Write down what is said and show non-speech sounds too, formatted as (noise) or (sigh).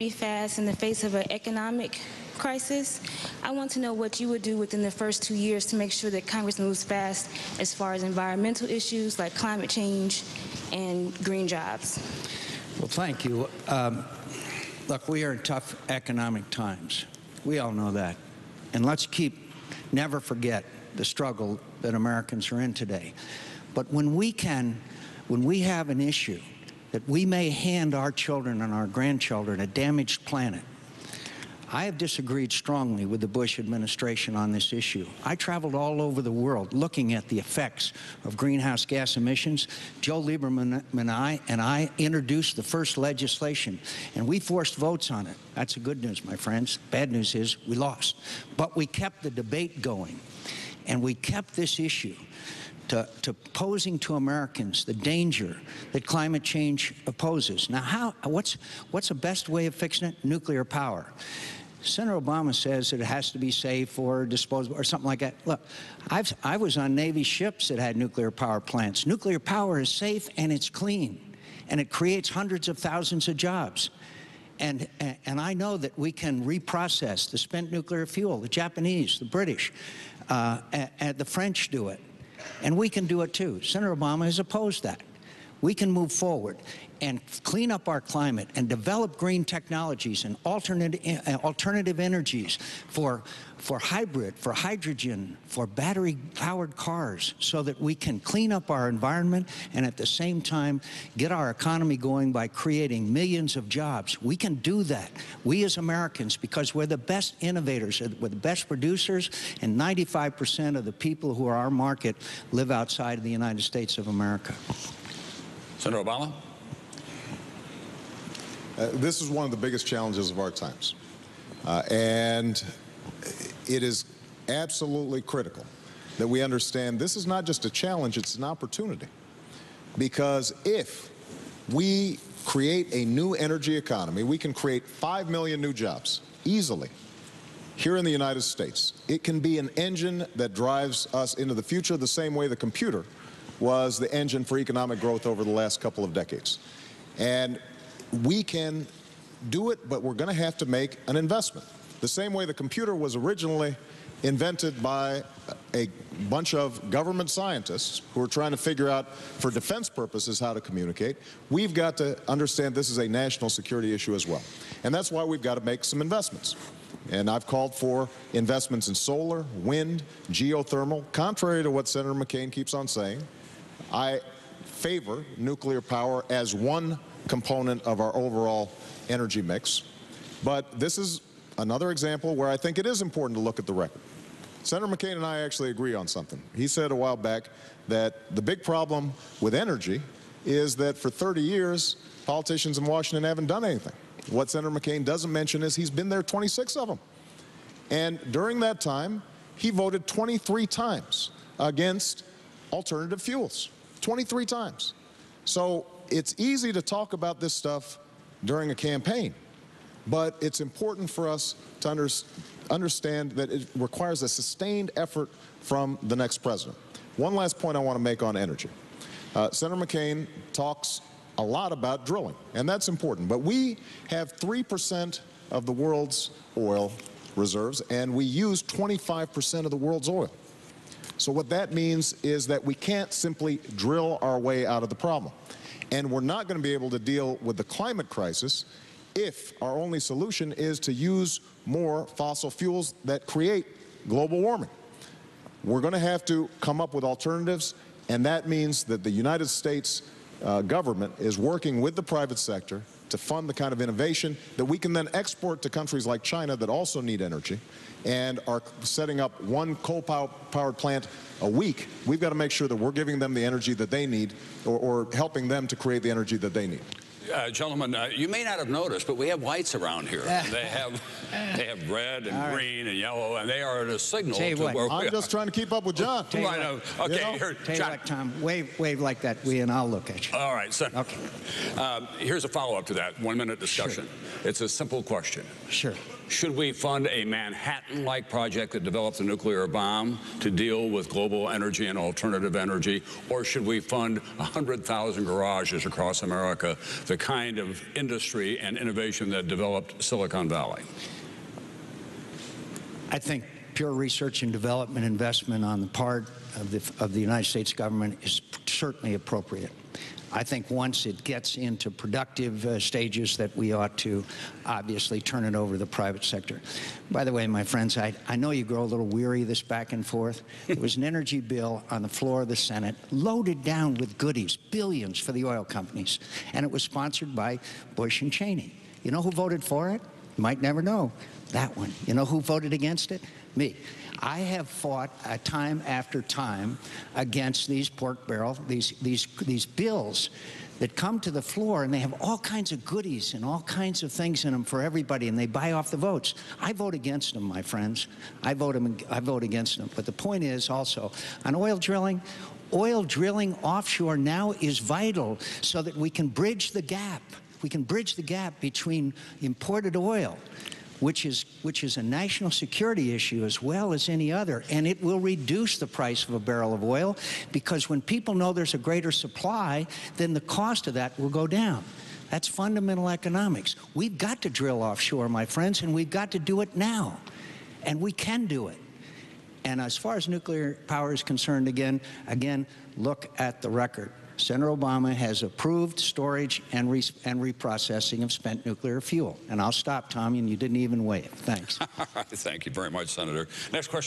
be fast in the face of an economic crisis. I want to know what you would do within the first two years to make sure that Congress moves fast as far as environmental issues like climate change and green jobs. Well, thank you. Um, look, we are in tough economic times. We all know that. And let's keep, never forget the struggle that Americans are in today. But when we can, when we have an issue that we may hand our children and our grandchildren a damaged planet, I have disagreed strongly with the Bush administration on this issue. I traveled all over the world looking at the effects of greenhouse gas emissions. Joe Lieberman and I, and I introduced the first legislation, and we forced votes on it. That's the good news, my friends. Bad news is we lost. But we kept the debate going, and we kept this issue. To, to, posing to Americans the danger that climate change poses. Now, how, what's, what's the best way of fixing it? Nuclear power. Senator Obama says that it has to be safe or disposable or something like that. Look, I've, I was on Navy ships that had nuclear power plants. Nuclear power is safe and it's clean, and it creates hundreds of thousands of jobs. And, and I know that we can reprocess the spent nuclear fuel. The Japanese, the British, uh, and, and the French do it. And we can do it too. Senator Obama has opposed that we can move forward and clean up our climate and develop green technologies and alternate, uh, alternative energies for, for hybrid, for hydrogen, for battery-powered cars so that we can clean up our environment and at the same time get our economy going by creating millions of jobs. We can do that. We as Americans, because we're the best innovators, we're the best producers, and 95% of the people who are our market live outside of the United States of America. Senator Obama? Uh, this is one of the biggest challenges of our times. Uh, and it is absolutely critical that we understand this is not just a challenge, it's an opportunity. Because if we create a new energy economy, we can create 5 million new jobs easily here in the United States. It can be an engine that drives us into the future the same way the computer was the engine for economic growth over the last couple of decades. And we can do it, but we're going to have to make an investment. The same way the computer was originally invented by a bunch of government scientists who are trying to figure out for defense purposes how to communicate. We've got to understand this is a national security issue as well. And that's why we've got to make some investments. And I've called for investments in solar, wind, geothermal, contrary to what Senator McCain keeps on saying. I favor nuclear power as one component of our overall energy mix. But this is another example where I think it is important to look at the record. Senator McCain and I actually agree on something. He said a while back that the big problem with energy is that for 30 years, politicians in Washington haven't done anything. What Senator McCain doesn't mention is he's been there 26 of them. And during that time, he voted 23 times against alternative fuels. 23 times. So it's easy to talk about this stuff during a campaign, but it's important for us to under, understand that it requires a sustained effort from the next president. One last point I want to make on energy. Uh, Senator McCain talks a lot about drilling, and that's important. But we have 3% of the world's oil reserves, and we use 25% of the world's oil. So what that means is that we can't simply drill our way out of the problem. And we're not going to be able to deal with the climate crisis if our only solution is to use more fossil fuels that create global warming. We're going to have to come up with alternatives, and that means that the United States uh, government is working with the private sector to fund the kind of innovation that we can then export to countries like China that also need energy and are setting up one coal-powered plant a week, we've got to make sure that we're giving them the energy that they need or, or helping them to create the energy that they need. Uh, gentlemen, uh, you may not have noticed, but we have whites around here. (laughs) they have they have red and All green right. and yellow, and they are a signal to what, where I'm just trying to keep up with John. Right, what, uh, okay, you know? here, Tell John. What, Tom, wave, wave like that, we and I'll look at you. All right, so okay. Um, here's a follow-up to that one-minute discussion. Sure. It's a simple question. Sure. Should we fund a Manhattan-like project that develops a nuclear bomb to deal with global energy and alternative energy? Or should we fund 100,000 garages across America, the kind of industry and innovation that developed Silicon Valley? I think pure research and development investment on the part of the, of the United States government is certainly appropriate. I think once it gets into productive uh, stages that we ought to obviously turn it over to the private sector. By the way, my friends, I, I know you grow a little weary of this back and forth. (laughs) There was an energy bill on the floor of the Senate loaded down with goodies, billions for the oil companies, and it was sponsored by Bush and Cheney. You know who voted for it? Might never know. That one. You know who voted against it? Me. I have fought uh, time after time against these pork barrel, these, these, these bills that come to the floor and they have all kinds of goodies and all kinds of things in them for everybody and they buy off the votes. I vote against them, my friends. I vote, them, I vote against them. But the point is also on oil drilling, oil drilling offshore now is vital so that we can bridge the gap. We can bridge the gap between imported oil which is, which is a national security issue as well as any other. And it will reduce the price of a barrel of oil because when people know there's a greater supply, then the cost of that will go down. That's fundamental economics. We've got to drill offshore, my friends, and we've got to do it now. And we can do it. And as far as nuclear power is concerned, again, again, look at the record. Senator Obama has approved storage and, re and reprocessing of spent nuclear fuel. And I'll stop, Tommy, and you didn't even wait. Thanks. (laughs) Thank you very much, Senator. Next question.